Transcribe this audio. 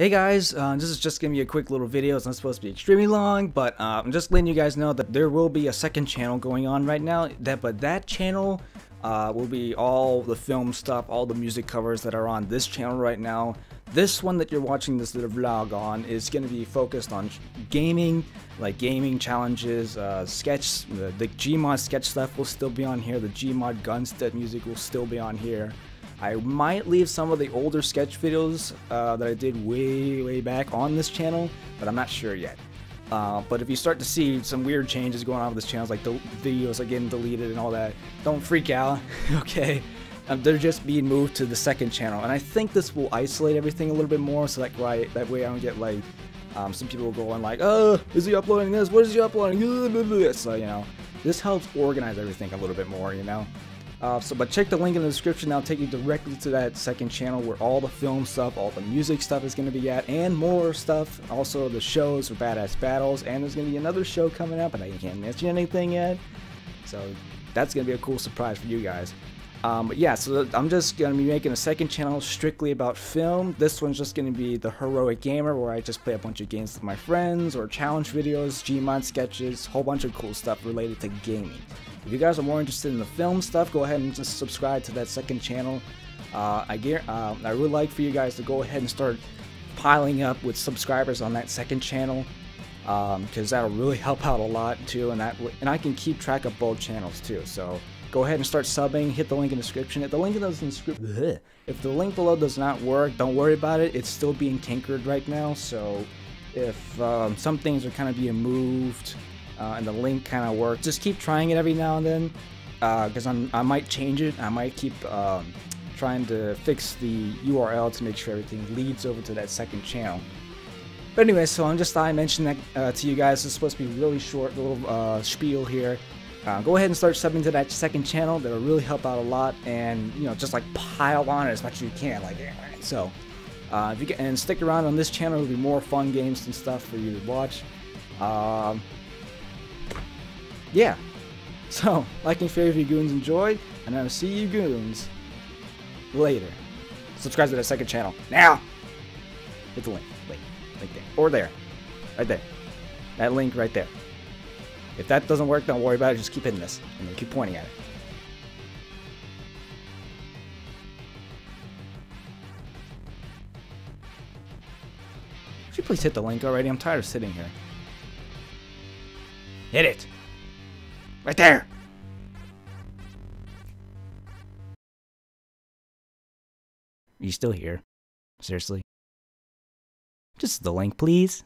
Hey guys, uh, this is just gonna be a quick little video. It's not supposed to be extremely long, but uh, I'm just letting you guys know that there will be a second channel going on right now. That but that channel uh, will be all the film stuff, all the music covers that are on this channel right now. This one that you're watching this little vlog on is going to be focused on gaming, like gaming challenges, uh, sketch, the, the Gmod sketch stuff will still be on here, the Gmod Gunstead music will still be on here. I might leave some of the older sketch videos uh, that I did way, way back on this channel, but I'm not sure yet. Uh, but if you start to see some weird changes going on with this channel, like the videos are getting deleted and all that, don't freak out, okay? Um, they're just being moved to the second channel, and I think this will isolate everything a little bit more, so that way, that way I don't get like um, some people going like, oh, is he uploading this? What is he uploading? So you know, this helps organize everything a little bit more, you know. Uh, so, but check the link in the description. I'll take you directly to that second channel where all the film stuff, all the music stuff is going to be at, and more stuff. Also, the shows for Badass Battles, and there's going to be another show coming up, and I can't mention anything yet. So, that's going to be a cool surprise for you guys. Um, but yeah, so I'm just going to be making a second channel strictly about film. This one's just going to be the Heroic Gamer, where I just play a bunch of games with my friends, or challenge videos, Gmod sketches, whole bunch of cool stuff related to gaming. If you guys are more interested in the film stuff, go ahead and just subscribe to that second channel. Uh, I, uh, I would like for you guys to go ahead and start piling up with subscribers on that second channel because um, that'll really help out a lot too and that and I can keep track of both channels too so go ahead and start subbing hit the link in the description if the link in the description if the link below does not work don't worry about it it's still being tinkered right now so if um, some things are kind of being moved uh, and the link kind of works. Just keep trying it every now and then, because uh, I might change it. I might keep um, trying to fix the URL to make sure everything leads over to that second channel. But anyway, so I'm just thought I mentioned that uh, to you guys. It's supposed to be really short, little uh, spiel here. Uh, go ahead and start subbing to that second channel. That'll really help out a lot, and you know, just like pile on it as much as you can. Like so, uh, if you get and stick around on this channel, there'll be more fun games and stuff for you to watch. Um, yeah. So, like and share if you goons enjoyed, and I'll see you goons later. Subscribe to the second channel. Now! Hit the link. Or there. Right there. That link right there. If that doesn't work, don't worry about it. Just keep hitting this. And then keep pointing at it. Could you please hit the link already? I'm tired of sitting here. Hit it! Right there! You still here? Seriously? Just the link, please.